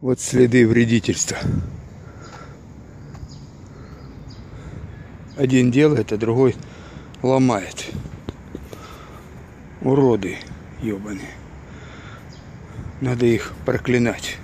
Вот следы вредительства. Один делает, а другой ломает. Уроды ебаные. Надо их проклинать.